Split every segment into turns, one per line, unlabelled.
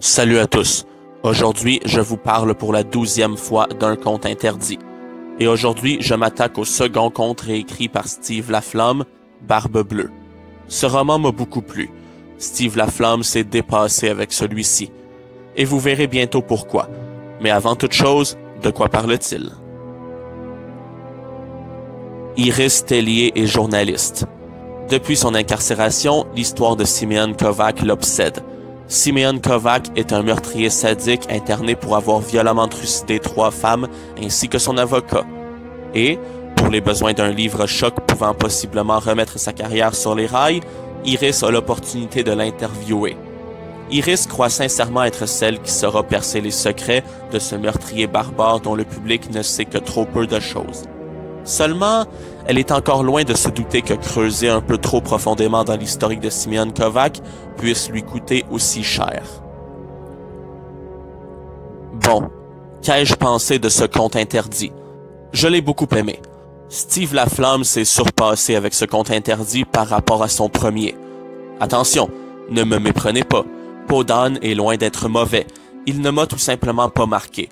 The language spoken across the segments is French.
Salut à tous. Aujourd'hui, je vous parle pour la douzième fois d'un conte interdit. Et aujourd'hui, je m'attaque au second conte réécrit par Steve Laflamme, Barbe Bleue. Ce roman m'a beaucoup plu. Steve Laflamme s'est dépassé avec celui-ci. Et vous verrez bientôt pourquoi. Mais avant toute chose, de quoi parle-t-il? Iris Tellier est journaliste. Depuis son incarcération, l'histoire de Simeon Kovac l'obsède. Simeon Kovac est un meurtrier sadique interné pour avoir violemment trucidé trois femmes ainsi que son avocat. Et, pour les besoins d'un livre choc pouvant possiblement remettre sa carrière sur les rails, Iris a l'opportunité de l'interviewer. Iris croit sincèrement être celle qui saura percer les secrets de ce meurtrier barbare dont le public ne sait que trop peu de choses. Seulement, elle est encore loin de se douter que creuser un peu trop profondément dans l'historique de Simeon Kovac puisse lui coûter aussi cher. Bon, qu'ai-je pensé de ce conte interdit? Je l'ai beaucoup aimé. Steve Laflamme s'est surpassé avec ce conte interdit par rapport à son premier. Attention, ne me méprenez pas. Podan est loin d'être mauvais. Il ne m'a tout simplement pas marqué.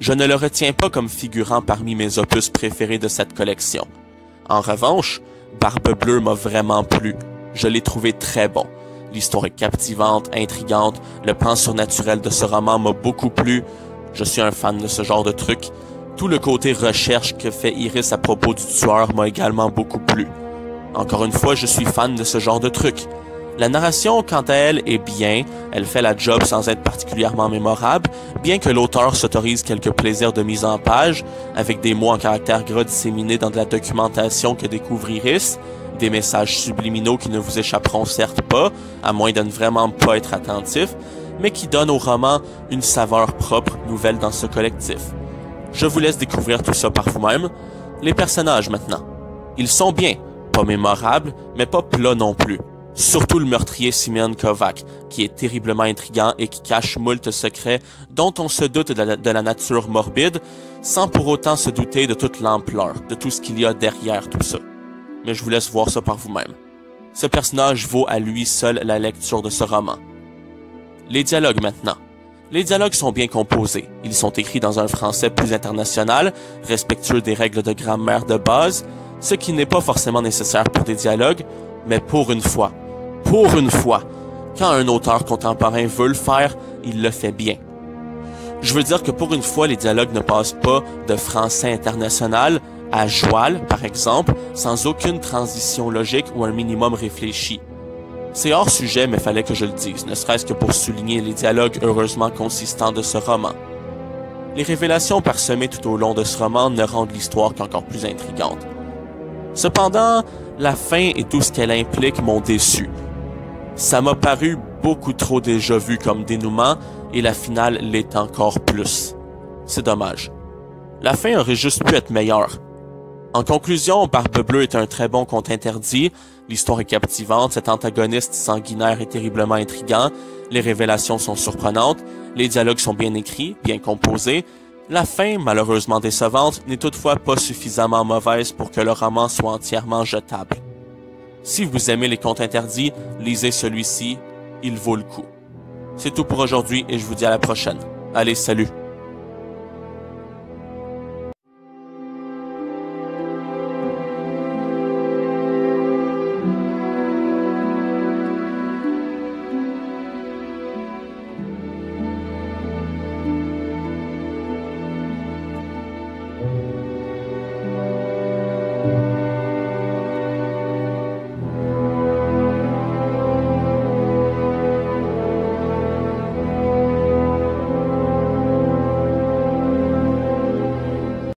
Je ne le retiens pas comme figurant parmi mes opus préférés de cette collection. En revanche, Barbe Bleue m'a vraiment plu. Je l'ai trouvé très bon. L'histoire est captivante, intrigante, le plan surnaturel de ce roman m'a beaucoup plu. Je suis un fan de ce genre de truc. Tout le côté recherche que fait Iris à propos du tueur m'a également beaucoup plu. Encore une fois, je suis fan de ce genre de truc. La narration, quant à elle, est bien, elle fait la job sans être particulièrement mémorable, bien que l'auteur s'autorise quelques plaisirs de mise en page, avec des mots en caractère gras disséminés dans de la documentation que découvre Iris, des messages subliminaux qui ne vous échapperont certes pas, à moins de ne vraiment pas être attentif, mais qui donnent au roman une saveur propre, nouvelle dans ce collectif. Je vous laisse découvrir tout ça par vous-même. Les personnages maintenant. Ils sont bien, pas mémorables, mais pas plats non plus. Surtout le meurtrier Simeon Kovac, qui est terriblement intrigant et qui cache moult secrets dont on se doute de la, de la nature morbide, sans pour autant se douter de toute l'ampleur, de tout ce qu'il y a derrière tout ça. Mais je vous laisse voir ça par vous-même. Ce personnage vaut à lui seul la lecture de ce roman. Les dialogues maintenant. Les dialogues sont bien composés. Ils sont écrits dans un français plus international, respectueux des règles de grammaire de base, ce qui n'est pas forcément nécessaire pour des dialogues, mais pour une fois, pour une fois, quand un auteur contemporain veut le faire, il le fait bien. Je veux dire que pour une fois, les dialogues ne passent pas de français international à joual, par exemple, sans aucune transition logique ou un minimum réfléchi. C'est hors sujet, mais fallait que je le dise, ne serait-ce que pour souligner les dialogues heureusement consistants de ce roman. Les révélations parsemées tout au long de ce roman ne rendent l'histoire qu'encore plus intrigante. Cependant, la fin et tout ce qu'elle implique m'ont déçu. Ça m'a paru beaucoup trop déjà vu comme dénouement et la finale l'est encore plus. C'est dommage. La fin aurait juste pu être meilleure. En conclusion, Barbe Bleue est un très bon conte interdit, l'histoire est captivante, cet antagoniste sanguinaire est terriblement intrigant, les révélations sont surprenantes, les dialogues sont bien écrits, bien composés, la fin, malheureusement décevante, n'est toutefois pas suffisamment mauvaise pour que le roman soit entièrement jetable. Si vous aimez les contes interdits, lisez celui-ci, il vaut le coup. C'est tout pour aujourd'hui et je vous dis à la prochaine. Allez, salut!